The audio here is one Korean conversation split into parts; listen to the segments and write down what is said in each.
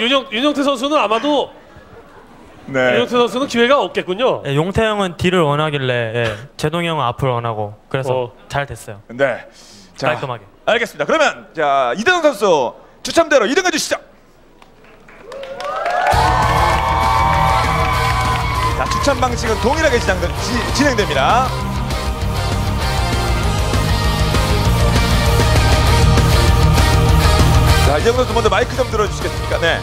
윤영 윤영태 선수는 아마도 네. 윤영태 선수는 기회가 없겠군요. 예, 용태 형은 D를 원하길래 예, 제동이 형은 앞을 원하고 그래서 어. 잘 됐어요. 네. 자, 깔끔하게. 알겠습니다. 그러면 자 이대동 선수 추첨대로 2등 해 주시죠. 자 추첨 방식은 동일하게 진행됩니다. 이대동 선수 먼저 마이크 좀 들어주시겠습니까? 네.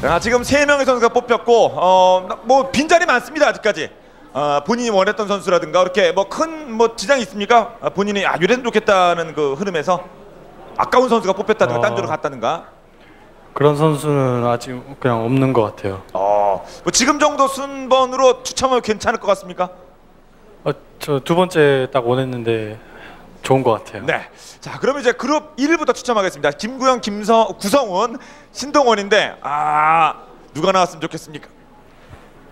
자, 지금 세 명의 선수가 뽑혔고 어 뭐 빈자리 많습니다 아직까지. 아, 본인이 원했던 선수라든가 그렇게 뭐큰뭐 지장이 있습니까? 아, 본인이 아 이랬으면 좋겠다는 그 흐름에서 아까운 선수가 뽑혔다든가 어. 딴 데로 갔다든가. 그런 선수는 아직 그냥 없는 것 같아요. 어, 뭐 지금 정도 순번으로 추첨하면 괜찮을 것 같습니까? 어, 저두 번째 딱 원했는데 좋은 것 같아요. 네. 자, 그러면 이제 그룹 1부터 추첨하겠습니다. 김구영, 김서, 구성훈, 신동원인데 아 누가 나왔으면 좋겠습니까?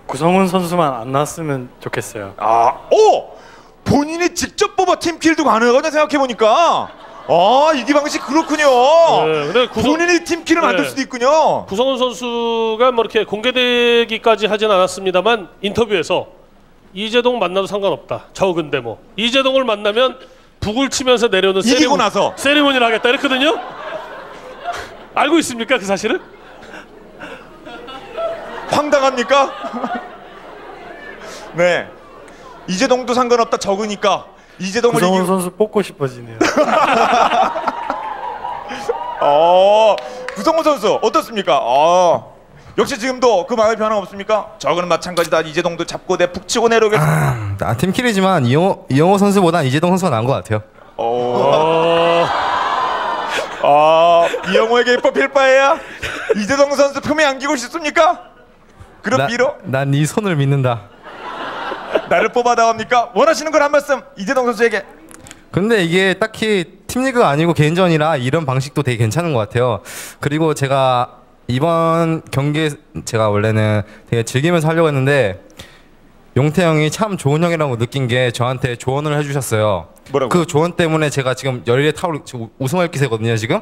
구성훈 선수만 안 나왔으면 좋겠어요. 아, 오! 본인이 직접 뽑아 팀킬도 가능하거든요. 생각해 보니까. 아, 이기 방식 그렇군요. 네, 근데 구성- 본인이 팀킬을 만들 네. 수도 있군요. 구성훈 선수가 뭐 이렇게 공개되기까지 하진 않았습니다만 인터뷰에서 이재동 만나도 상관없다. 적은데 뭐 이재동을 만나면 북을 치면서 내려오는 이기고 세리모- 나서. 세리머니를 하겠다 이랬거든요. 알고 있습니까 그 사실을? 황당합니까? 네. 이재동도 상관없다 적으니까 이재동을 구성훈 이기고 선수 뽑고 싶어지네요. 어, 구성훈 선수 어떻습니까? 어, 역시 지금도 그 마음의 변화 없습니까? 저거는 마찬가지다. 이재동도 잡고 내 북치고 내려오겠습니다. 아, 팀킬이지만 이영호, 이영호 선수보다 이재동 선수가 나은 것 같아요. 어, 어, 이영호에게 뽑힐 바에야 이재동 선수 품에 안기고 싶습니까? 그럼 나- 미로 난네 손을 믿는다. 나를 뽑아다옵니까? 원하시는 걸 한 말씀 이재동 선수에게. 근데 이게 딱히 팀리그가 아니고 개인전이라 이런 방식도 되게 괜찮은 것 같아요. 그리고 제가 이번 경기에 제가 원래는 되게 즐기면서 하려고 했는데 용태 형이 참 좋은 형이라고 느낀 게 저한테 조언을 해주셨어요. 뭐라고? 그 조언 때문에 제가 지금 열일에 타오르 지금 우승할 기세거든요 지금.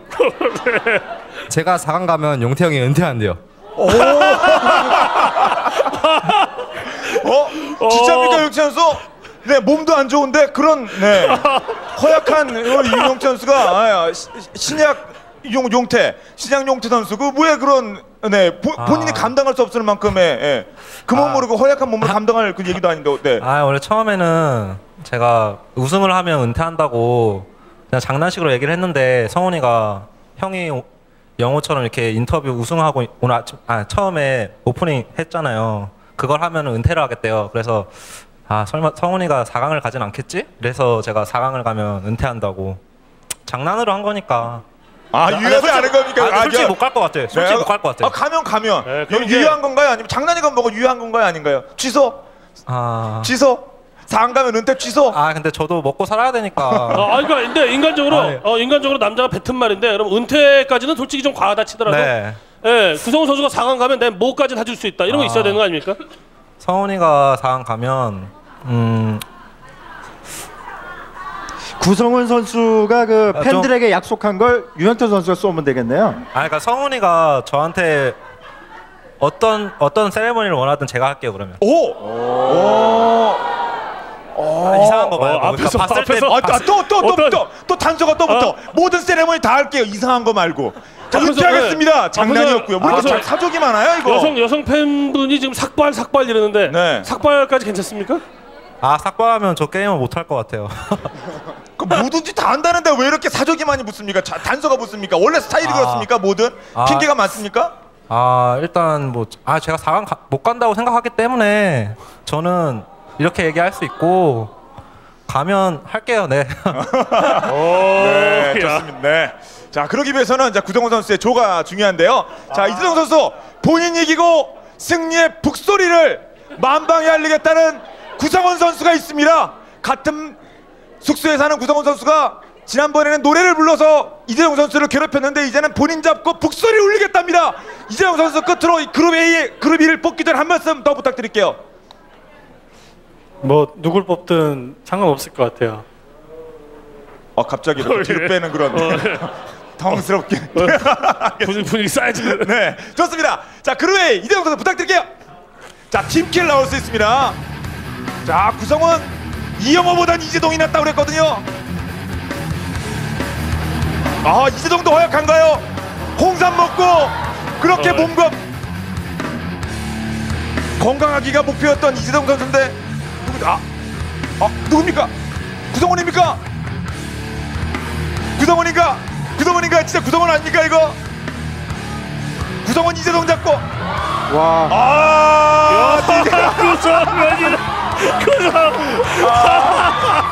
제가 4강 가면 용태 형이 은퇴한대요. 어? 진짜입니까 용태 선수? 네 몸도 안 좋은데 그런 네 허약한 윤용태 선수가 아, 시- 신약 용 용태 신약 용태 선수 그 왜 그런 네 보, 본인이 감당할 수 없을 만큼의 예, 그 몸으로 그 허약한 몸을 감당할 그 얘기도 아닌데 네. 아 원래 처음에는 제가 우승을 하면 은퇴한다고 그냥 장난식으로 얘기를 했는데 성훈이가 형이 오- 영호처럼 이렇게 인터뷰 우승하고 오늘 아침 아 처음에 오프닝 했잖아요. 그걸 하면 은퇴를 하겠대요. 그래서 아 설마 성훈이가 4강을 가진 않겠지? 그래서 제가 4강을 가면 은퇴한다고 장난으로 한 거니까. 아 유효하지 솔직히- 않은 겁니까? 아, 솔직히 저- 못갈 것 같아. 솔직히 네, 못갈 것 같아. 아, 가면 가면 네, 그럼 이제- 유효한 건가요? 아니면 장난이건 뭐고 유효한 건가요? 아닌가요? 취소 아, 취소 4강 가면 은퇴 취소 아 근데 저도 먹고 살아야 되니까. 아, 아니, 그러니까 근데 인간적으로 아, 예. 어, 인간적으로 남자가 뱉은 말인데 그럼 은퇴까지는 솔직히 좀 과하다 치더라도 네. 예, 구성훈 선수가 4강 가면 내 뭐까지는 해줄 수 있다 이런 거 아. 있어야 되는 거 아닙니까? 성훈이가 4강 가면 음 구성훈 선수가 그 아, 팬들에게 약속한 걸 유현태 선수가 쏘면 되겠네요. 아, 그러니까 성훈이가 저한테 어떤 어떤 세레머니를 원하든 제가 할게요 그러면. 오! 오! 아, 이상한 거 봐요. 어, 그러니까 앞에서- 봤을 때 앞에서- 아, 또또또 어떤- 또또 단서가 또 붙어. 어. 모든 세레머니 다 할게요. 이상한 거 말고. 자, 은퇴하겠습니다. 네. 장난이었고요. 뭐 이렇게 앞에서- 자- 사족이 많아요, 이거. 여성 여성 팬분이 지금 삭발 삭발 이러는데 네. 삭발까지 괜찮습니까? 아 삭발하면 저 게임을 못할 것 같아요. 그 뭐든지 다 한다는데 왜 이렇게 사족이 많이 붙습니까? 자, 단서가 붙습니까? 원래 스타일이 아. 그렇습니까? 뭐든 아. 핑계가 많습니까? 아 일단 뭐 아 제가 4강 가, 못 간다고 생각하기 때문에 저는 이렇게 얘기할 수 있고 가면 할게요. 네. 네, 좋습니다. 네. 자, 그러기 위해서는 자 구정호 선수의 조가 중요한데요. 자, 이재동 선수 본인 이기고 승리의 북소리를 만방에 알리겠다는 구성원 선수가 있습니다. 같은 숙소에 사는 구성원 선수가 지난번에는 노래를 불러서 이재용 선수를 괴롭혔는데 이제는 본인 잡고 북소리 울리겠답니다. 이재용 선수 끝으로 이 그룹 A 그룹 1을 뽑기 전에 한 말씀 더 부탁드릴게요. 뭐 누굴 뽑든 상관없을 것 같아요. 어 갑자기 이렇게 뒤로 빼는 그런. 당황스럽게. 분위기, 분위기 쌓여지는. 네, 좋습니다. 자, 그루에 이대영 선수 부탁드릴게요. 자, 팀킬 나올 수 있습니다. 자, 구성은 이영호보단 이재동이 낫다고 그랬거든요. 아, 이재동도 허약한가요? 홍삼 먹고 그렇게 어. 몸과 건강하기가 목표였던 이재동 선수인데 누구 아, 아 누굽니까? 구성원입니까? 구성원인가? 구성원인가? 진짜 구성원 아닙니까 이거? 구성원 이재동 잡고 와. 아 구성원이다.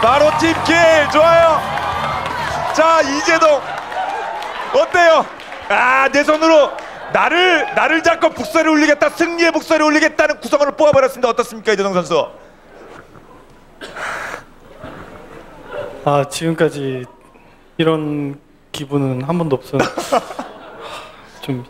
바로 팀킬 좋아요. 자 이재동 어때요? 아내 손으로 나를 나를 잡고 북서를 올리겠다 승리의 북서를 올리겠다는 구성원을 뽑아버렸습니다. 어떻습니까 이재동 선수? 아 지금까지 이런 기분은 한 번도 없었. 좀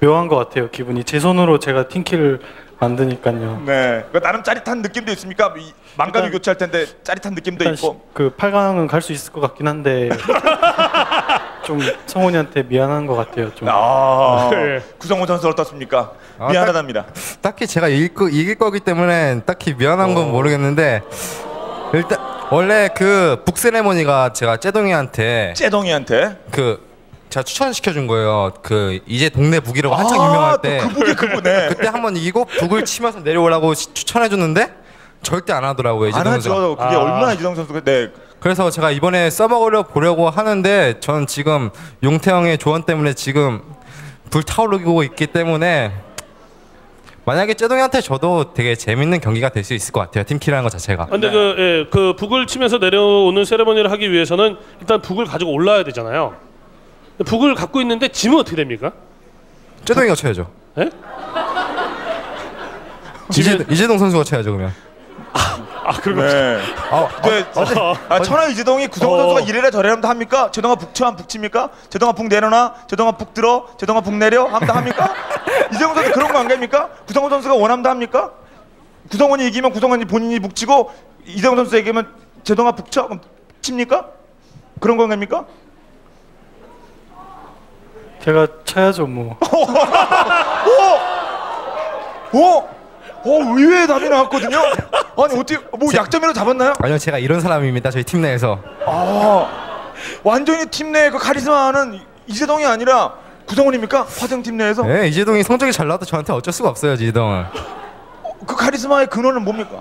묘한 것 같아요 기분이. 제 손으로 제가 팀킬을 만드니까요. 네. 그 나름 짜릿한 느낌도 있습니까? 이 망감이 교체할 텐데 짜릿한 느낌도 일단 있고. 시- 그 8강은 갈 수 있을 것 같긴 한데 좀 성훈이한테 미안한 것 같아요. 좀. 아 네. 구성원 선수 어떻습니까? 아, 미안하답니다. 딱 히 제가 이길, 거, 이길 거기 때문에 딱히 미안한 건 모르겠는데 일단 원래 그 북세레모니가 제가 째동이한테 째동이한테 그 제가 추천시켜 준 거예요. 그 이제 동네 북이라고 한창 유명할 때 아, 또 그분이 그분에 그때 한 번 이기고 북을 치면서 내려오라고 시- 추천해 줬는데 절대 안 하더라고요. 이제 안. 하죠. 그게 아. 얼마나 이재동 선수가 네. 그래서 제가 이번에 써먹으려 보려고 하는데 전 지금 용태형의 조언 때문에 지금 불타오르고 있기 때문에 만약에 째동이한테 줘도 되게 재밌는 경기가 될 수 있을 것 같아요. 팀키라는 것 자체가. 근데 그, 예, 그 북을 치면서 내려오는 세레머니를 하기 위해서는 일단 북을 가지고 올라야 되잖아요. 북을 갖고 있는데 지면 어떻게 됩니까? 째동이가 쳐야죠. 예? 이재, 이재동 선수가 쳐야죠 그러면. 아, 그리고 네. 아, 네. 아, 천하 이재동이 구성원 어. 선수가 이래라 저래라 합니까? 제동아 북쳐 안 북칩니까? 제동아 북 내려놔? 제동아 북 들어? 제동아 북 내려? 함다 합니까? 이재동 선수 그런 거 안 됩니까? 구성원 선수가 원함다 합니까? 구성원이 이기면 구성원이 본인이 북치고 이재동 선수 이기면 제동아 북쳐? 그럼 칩니까? 그런 건 겁니까? 제가 쳐야죠 뭐. 오! 오 의외의 답이 나왔거든요. 아니 어떻게 뭐 약점이라도 잡았나요? 아니요 제가 이런 사람입니다. 저희 팀 내에서. 아 완전히 팀 내의 그 카리스마는 이재동이 아니라 구성원입니까? 화성 팀 내에서 네, 이재동이 성적이 잘 나와도 저한테 어쩔 수가 없어요. 이재동은. 그 카리스마의 근원은 뭡니까?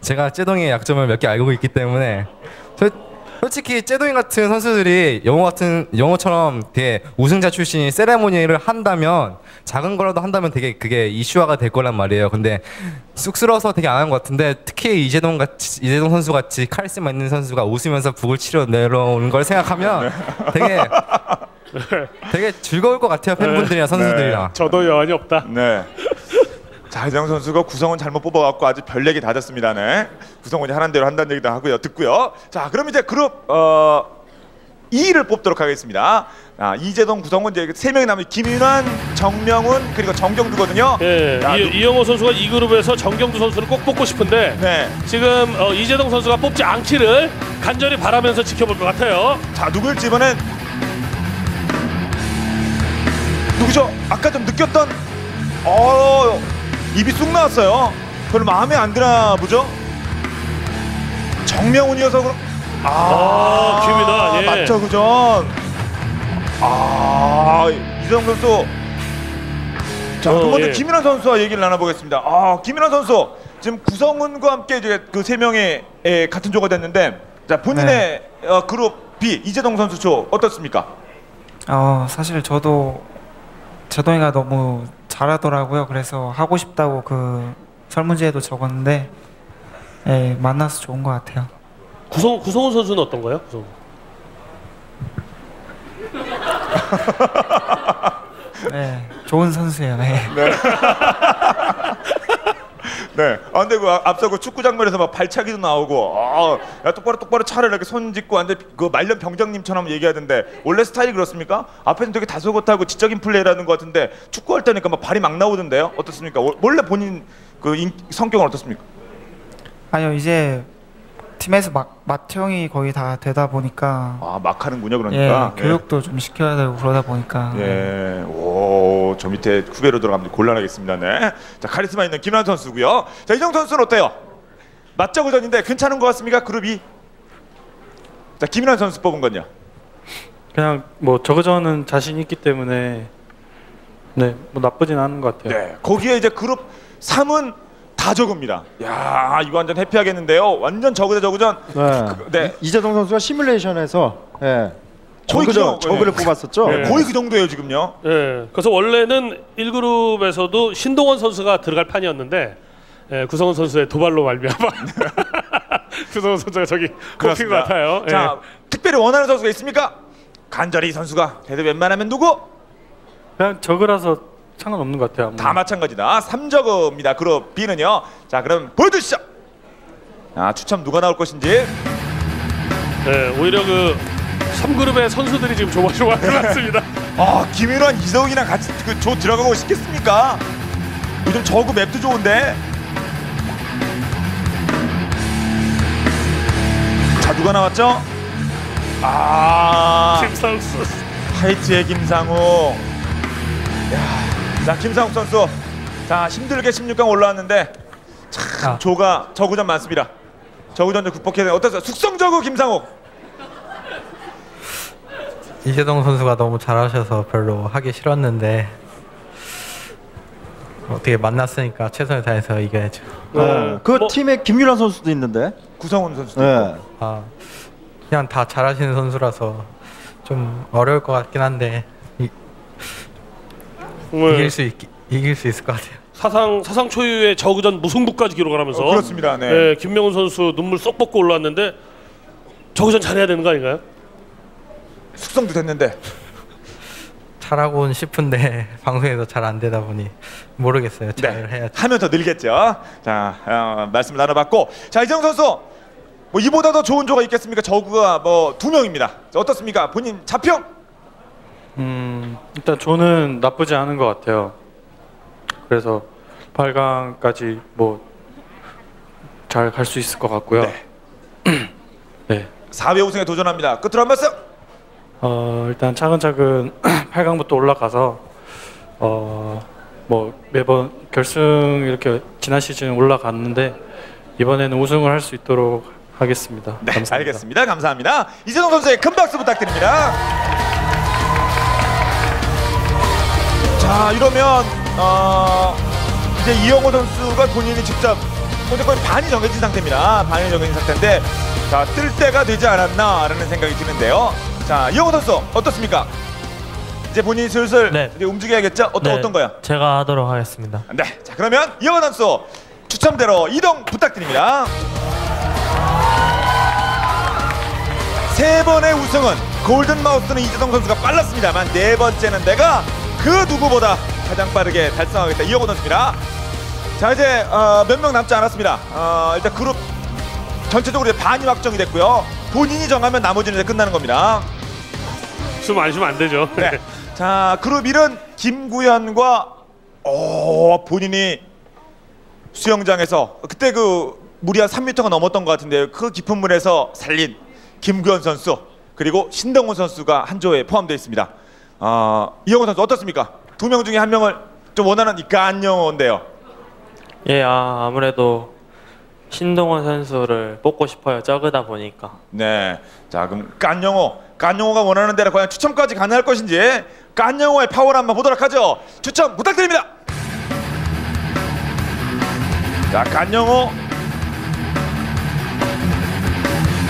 제가 째동의 약점을 몇 개 알고 있기 때문에 저, 솔직히 째동이 같은 선수들이 영호 같은 영호처럼 되게 우승자 출신이 세레모니를 한다면 작은 거라도 한다면 되게 그게 이슈화가 될 거란 말이에요. 근데 쑥스러워서 되게 안 한 것 같은데 특히 이재동 같이 이재동 선수 같이 카리스마 있는 선수가 웃으면서 북을 치러 내려오는 걸 생각하면 되게 되게 즐거울 것 같아요 팬분들이랑 선수들이랑. 저도 여한이 없다. 네. 자 이정 선수가 구성원 잘못 뽑아갖고 아주 별 얘기 다 됐습니다. 네. 구성원이 하는 대로 한다는 얘기도 하고요. 듣고요. 자 그럼 이제 그룹 어 2를 뽑도록 하겠습니다. 아, 이재동, 구성원 이제 세 명이 남은 김윤환, 정명훈 그리고 정경두거든요. 예, 자, 이, 이영호 선수가 이 그룹에서 정경두 선수를 꼭 뽑고 싶은데 네. 지금 어, 이재동 선수가 뽑지 않기를 간절히 바라면서 지켜볼 것 같아요. 자 누구일지 이번엔 누구죠? 아까 좀 느꼈던 어 입이 쑥 나왔어요. 별로 마음에 안 드나 보죠? 정명훈이어서 그럼 아, 기회입니다. 예. 맞죠 그죠? 아 이정 선수 자 어, 두 번째 예. 김인환 선수와 얘기를 나눠보겠습니다. 아 김인환 선수 지금 구성훈과 함께 이제 그 세 명이 에, 같은 조가 됐는데 자 본인의 어, 그룹 B 이재동 선수 조 어떻습니까? 어, 사실 저도 제동이가 너무 잘하더라고요. 그래서 하고 싶다고 그 설문지에도 적었는데 예, 만나서 좋은 것 같아요. 구성 구성훈 선수는 어떤가요? 구성훈. 네, 좋은 선수예요. 네. 네. 아 근데 그 앞- 앞서 그 축구 장면에서 막 발차기도 나오고 아, 야 똑바로 똑바로 차를 이렇게 손 짚고 완전 그 말년 병장님처럼 얘기하던데 원래 스타일이 그렇습니까? 앞에는 되게 다소곳하고 지적인 플레이라는 것 같은데 축구할 때니까 막 발이 막 나오던데요? 어떻습니까? 원- 원래 본인 그 인- 성격은 어떻습니까? 아니요, 이제 팀에서 막 맏형이 거의 다 되다 보니까 아, 막 하는군요, 그러니까. 예, 교육도 좀 시켜야 되고 그러다 보니까 예. 오, 저 밑에 후배로 들어가면 곤란하겠습니다. 네. 자, 카리스마 있는 김한 선수고요. 자, 이정 선수는 어때요? 맞저구전인데 괜찮은 것 같습니까? 그룹이. 자, 김인환 선수 뽑은 건요. 그냥 뭐 저그전은 자신 있기 때문에 네, 뭐 나쁘진 않은 것 같아요. 네. 거기에 이제 그룹 3은 다 적읍니다. 야, 이거 완전 해피하겠는데요. 완전 저그대 저그전. 네. 그- 네. 이재동 선수가 시뮬레이션에서 예. 거의 저그전 그죠? 저그를 네. 뽑았었죠. 네. 거의 그 정도예요, 지금요. 예. 그래서 원래는 1그룹에서도 신동원 선수가 들어갈 판이었는데 예, 구성원 선수의 도발로 말미암아 구성원 선수가 저기 뽑힌 것 같아요. 예. 자, 특별히 원하는 선수가 있습니까? 간절히 선수가 대대 웬만하면 누구? 그냥 저그라서 상관없는 것 같아요. 아무나. 다 마찬가지다. 3저그입니다. 그룹 B는요. 자, 그럼 보여주시죠. 아, 추첨 누가 나올 것인지. 예, 오히려 그 3그룹의 선수들이 지금 조마조마한 것 같습니다. 아, 김일환, 이성이랑 같이 그조 들어가고 싶겠습니까? 요즘 저그 맵도 좋은데. 자, 누가 나왔죠? 아, 김상욱 선수. 하이트의 김상욱. 야, 자 김상욱 선수. 자 힘들게 16강 올라왔는데 참 아. 조가 저구전 많습니다. 저구전도 극복해야 돼. 어떠세요? 숙성저구 김상욱. 이재동 선수가 너무 잘하셔서 별로 하기 싫었는데 어떻게 만났으니까 최선을 다해서 이겨야죠. 네. 그 뭐- 팀에 김유란 선수도 있는데. 구성훈 선수도 네. 아 그냥 다 잘하시는 선수라서 좀 어려울 것 같긴 한데 이, 오늘 이길 수 있, 이길 수 있을 것 같아요. 사상 사상 초유의 저그전 무승부까지 기록을 하면서 어, 그렇습니다. 네. 예, 김명훈 선수 눈물 쏙 뽑고 올라왔는데 저그전 잘해야 되는 거 아닌가요? 숙성도 됐는데. 잘하고는 싶은데 방송에서 잘 안 되다 보니 모르겠어요. 잘 해야죠. 하면 더 늘겠죠. 자 어, 말씀을 나눠봤고 자 이정 선수 뭐 이보다 더 좋은 조가 있겠습니까? 저구가 뭐 두 명입니다. 자, 어떻습니까? 본인 자평. 음, 일단 조는 나쁘지 않은 것 같아요. 그래서 8강까지 뭐 잘 갈 수 있을 것 같고요. 네. 네. 4회 우승에 도전합니다. 끝으로 한 말씀. 어, 일단 차근차근 8강부터 올라가서 어, 뭐 매번 결승 이렇게 지난 시즌 올라갔는데 이번에는 우승을 할 수 있도록 하겠습니다. 네, 감사합니다. 알겠습니다. 감사합니다. 이재동 선수의 큰 박수 부탁드립니다. 자, 이러면 어, 이제 이영호 선수가 본인이 직접 근데 거의 반이 정해진 상태입니다. 반이 정해진 상태인데 자, 뜰 때가 되지 않았나라는 생각이 드는데요. 자, 이영호 선수 어떻습니까? 이제 본인이 슬슬 네. 이제 움직여야겠죠? 어떤 네, 어떤 거요? 제가 하도록 하겠습니다. 네, 자 그러면 이영호 선수 추첨대로 이동 부탁드립니다. 세 번의 우승은 골든 마우스는 이재동 선수가 빨랐습니다만 네 번째는 내가 그 누구보다 가장 빠르게 달성하겠다 이영호 선수입니다. 자 이제 어, 몇명 남지 않았습니다. 어, 일단 그룹 전체적으로 반이 확정이 됐고요. 본인이 정하면 나머지는 이제 끝나는 겁니다. 숨 안 쉬면 안 되죠. 네. 자 그룹 1은 김구현과 어, 본인이 수영장에서 그때 그 물이 한 3m가 넘었던 것 같은데 그 깊은 물에서 살린 김구현 선수 그리고 신동훈 선수가 한 조에 포함되어 있습니다. 어, 이영호 선수 어떻습니까? 두 명 중에 한 명을 좀 원하는 이 깐영호인데요. 예, 아, 아무래도 신동원 선수를 뽑고 싶어요. 적으다 보니까. 네. 자 그럼 깐영호, 깐영호가 원하는 대로 과연 추첨까지 가능할 것인지 깐영호의 파워를 한번 보도록 하죠. 추첨 부탁드립니다. 자 깐영호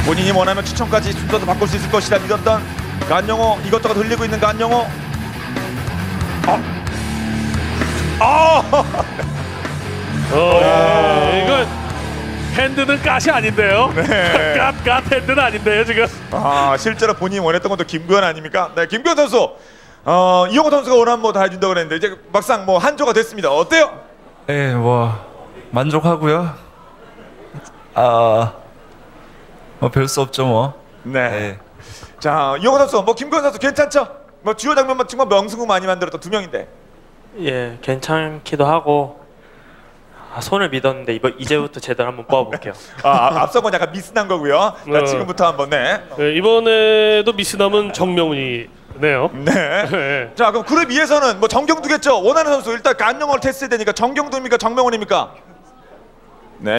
본인이 원하면 추첨까지 순서도 바꿀 수 있을 것이라 믿었던 깐영호 이것저것 흘리고 있는 깐영호. 아, 아, 어, 예, 이건 hand는 God이 아닌데요. God, God hand는 아닌데요 지금. 아 실제로 본인이 원했던 것도 김구현 아닙니까? 네, 김구현 선수. 어 이영호 선수가 원하면 뭐다 해준다고 그랬는데 이제 막상 뭐 한조가 됐습니다. 어때요? 네, 뭐 만족하고요. 아, 뭐 별 수 없죠 뭐. 네. 네. 자 이영호 선수, 뭐 김구현 선수 괜찮죠? 뭐 주요 장면만 정말 명승부 많이 만들었던 두 명인데. 예, 괜찮기도 하고 아, 손을 믿었는데 이번 이제부터 제대로 한번 뽑아볼게요. 아, 아, 앞서 건 약간 미스난 거고요. 자, 어. 지금부터 한번 네. 네, 이번에도 미스 남은 정명훈이네요. 네. 네. 자, 그럼 그룹 2에서는 뭐 정경두겠죠. 원하는 선수 일단 그 안녕을 테스트 되니까 정경두입니까? 정명훈입니까?